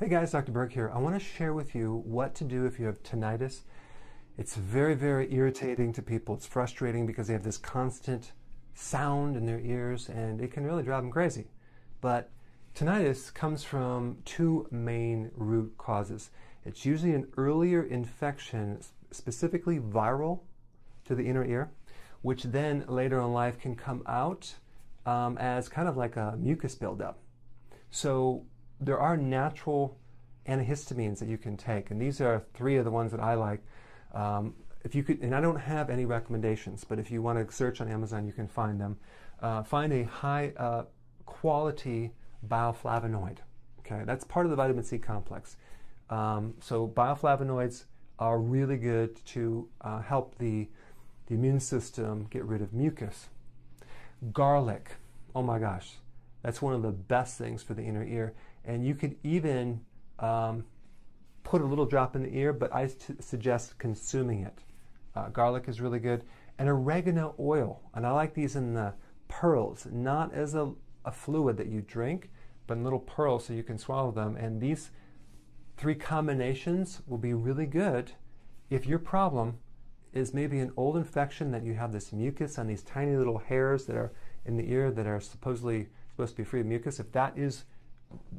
Hey guys, Dr. Berg here. I want to share with you what to do if you have tinnitus. It's very, very irritating to people. It's frustrating because they have this constant sound in their ears and it can really drive them crazy. But tinnitus comes from two main root causes. It's usually an earlier infection, specifically viral, to the inner ear, which then later in life can come out um, as kind of like a mucus buildup. So there are natural antihistamines that you can take, and these are three of the ones that I like. Um, if you could, and I don't have any recommendations, but if you want to search on Amazon, you can find them. Uh, find a high uh, quality bioflavonoid. Okay, that's part of the vitamin C complex. Um, so bioflavonoids are really good to uh, help the, the immune system get rid of mucus. Garlic, oh my gosh, that's one of the best things for the inner ear. And you could even um, put a little drop in the ear, but I suggest consuming it. Uh, garlic is really good. And oregano oil, and I like these in the pearls, not as a, a fluid that you drink, but in little pearls so you can swallow them. And these three combinations will be really good if your problem is maybe an old infection that you have this mucus on these tiny little hairs that are in the ear that are supposedly supposed to be free of mucus. If that is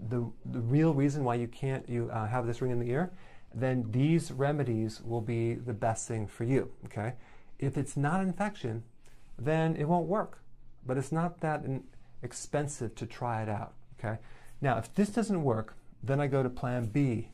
the, the real reason why you can't you uh, have this ring in the ear, then these remedies will be the best thing for you. Okay, if it's not an infection, then it won't work. But it's not that expensive to try it out. Okay, now if this doesn't work, then I go to Plan B.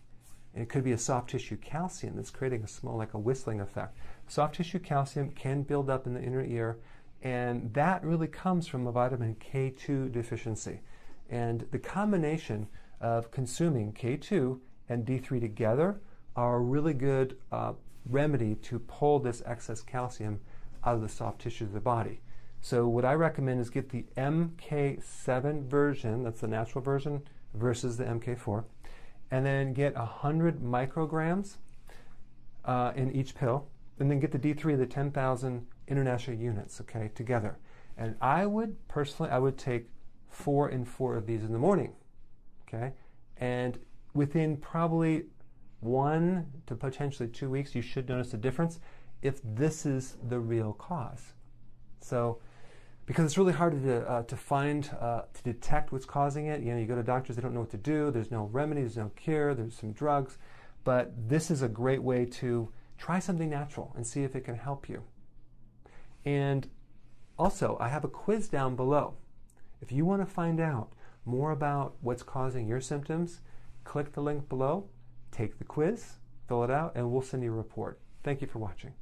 It could be a soft tissue calcium that's creating a small, like a whistling effect. Soft tissue calcium can build up in the inner ear, and that really comes from a vitamin K2 deficiency. And the combination of consuming K2 and D3 together are a really good uh, remedy to pull this excess calcium out of the soft tissue of the body. So what I recommend is get the MK7 version, that's the natural version, versus the MK4, and then get 100 micrograms uh, in each pill, and then get the D3, the 10,000 international units, okay, together. And I would personally, I would take four and four of these in the morning. Okay? And within probably one to potentially two weeks, you should notice a difference if this is the real cause. So, because it's really hard to, uh, to find, uh, to detect what's causing it. You know, you go to doctors, they don't know what to do. There's no remedy, there's no cure, there's some drugs. But this is a great way to try something natural and see if it can help you. And also, I have a quiz down below. If you want to find out more about what's causing your symptoms, click the link below, take the quiz, fill it out, and we'll send you a report. Thank you for watching.